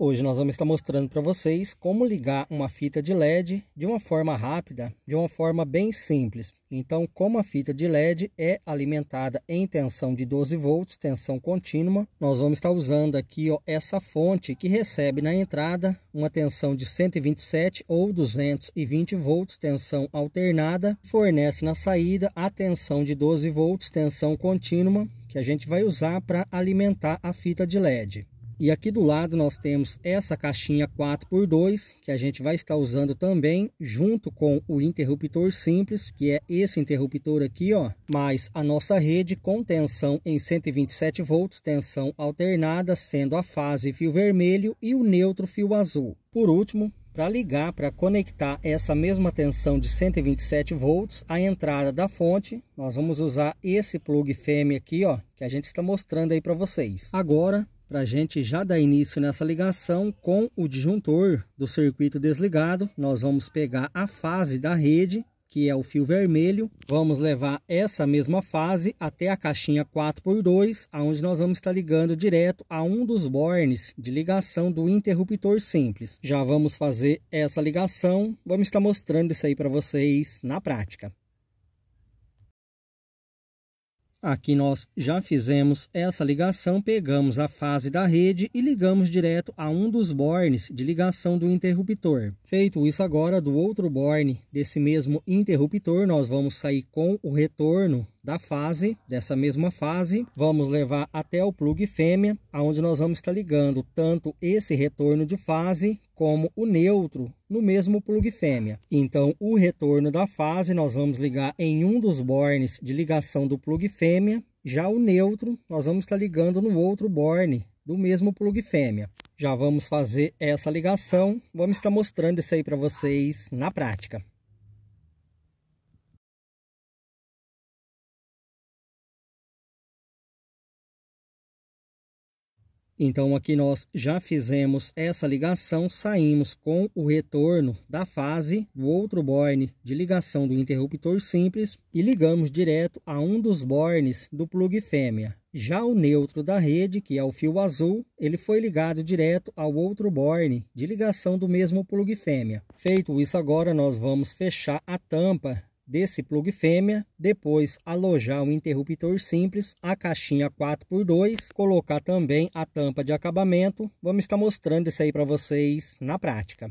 Hoje nós vamos estar mostrando para vocês como ligar uma fita de LED de uma forma rápida, de uma forma bem simples. Então, como a fita de LED é alimentada em tensão de 12 volts, tensão contínua, nós vamos estar usando aqui ó, essa fonte que recebe na entrada uma tensão de 127 ou 220 volts, tensão alternada, fornece na saída a tensão de 12 volts, tensão contínua, que a gente vai usar para alimentar a fita de LED. E aqui do lado nós temos essa caixinha 4x2, que a gente vai estar usando também junto com o interruptor simples, que é esse interruptor aqui, ó. Mas a nossa rede com tensão em 127 volts, tensão alternada, sendo a fase fio vermelho e o neutro fio azul. Por último, para ligar, para conectar essa mesma tensão de 127 volts, a entrada da fonte, nós vamos usar esse plug fêmea aqui, ó, que a gente está mostrando aí para vocês. Agora, para a gente já dar início nessa ligação com o disjuntor do circuito desligado, nós vamos pegar a fase da rede, que é o fio vermelho, vamos levar essa mesma fase até a caixinha 4x2, onde nós vamos estar ligando direto a um dos bornes de ligação do interruptor simples. Já vamos fazer essa ligação, vamos estar mostrando isso aí para vocês na prática. Aqui nós já fizemos essa ligação, pegamos a fase da rede e ligamos direto a um dos bornes de ligação do interruptor. Feito isso agora, do outro borne desse mesmo interruptor, nós vamos sair com o retorno da fase, dessa mesma fase, vamos levar até o plug fêmea, onde nós vamos estar ligando tanto esse retorno de fase como o neutro no mesmo plug fêmea. Então, o retorno da fase nós vamos ligar em um dos bornes de ligação do plug fêmea, já o neutro nós vamos estar ligando no outro borne do mesmo plug fêmea. Já vamos fazer essa ligação, vamos estar mostrando isso aí para vocês na prática. Então aqui nós já fizemos essa ligação, saímos com o retorno da fase do outro borne de ligação do interruptor simples e ligamos direto a um dos bornes do plug fêmea. Já o neutro da rede, que é o fio azul, ele foi ligado direto ao outro borne de ligação do mesmo plug fêmea. Feito isso agora, nós vamos fechar a tampa desse plug fêmea, depois alojar o interruptor simples, a caixinha 4x2, colocar também a tampa de acabamento. Vamos estar mostrando isso aí para vocês na prática.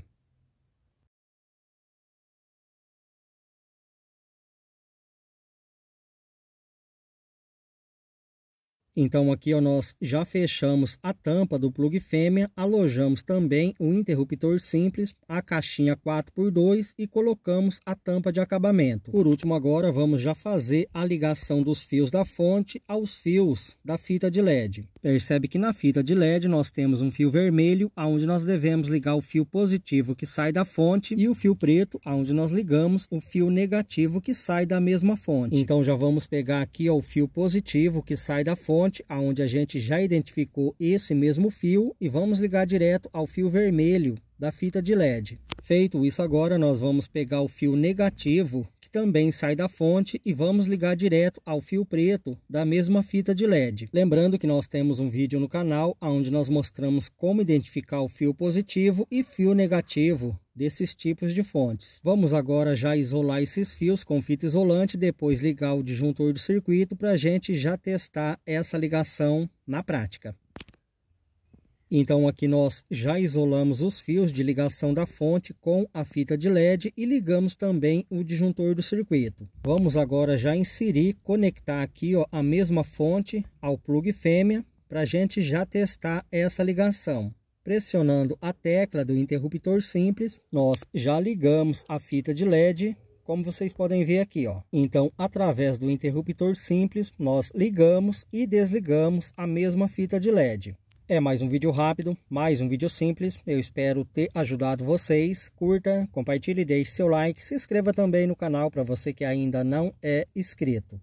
Então aqui ó, nós já fechamos a tampa do plug fêmea, alojamos também o interruptor simples, a caixinha 4x2 e colocamos a tampa de acabamento. Por último agora vamos já fazer a ligação dos fios da fonte aos fios da fita de LED. Percebe que na fita de LED nós temos um fio vermelho, onde nós devemos ligar o fio positivo que sai da fonte e o fio preto, onde nós ligamos o fio negativo que sai da mesma fonte. Então já vamos pegar aqui ó, o fio positivo que sai da fonte aonde a gente já identificou esse mesmo fio e vamos ligar direto ao fio vermelho da fita de LED. Feito isso agora, nós vamos pegar o fio negativo, também sai da fonte, e vamos ligar direto ao fio preto da mesma fita de LED. Lembrando que nós temos um vídeo no canal onde nós mostramos como identificar o fio positivo e fio negativo desses tipos de fontes. Vamos agora já isolar esses fios com fita isolante, depois ligar o disjuntor do circuito para a gente já testar essa ligação na prática. Então aqui nós já isolamos os fios de ligação da fonte com a fita de LED e ligamos também o disjuntor do circuito. Vamos agora já inserir, conectar aqui ó, a mesma fonte ao plug fêmea para a gente já testar essa ligação. Pressionando a tecla do interruptor simples, nós já ligamos a fita de LED, como vocês podem ver aqui. Ó. Então, através do interruptor simples, nós ligamos e desligamos a mesma fita de LED. É mais um vídeo rápido, mais um vídeo simples. Eu espero ter ajudado vocês. Curta, compartilhe, deixe seu like. Se inscreva também no canal para você que ainda não é inscrito.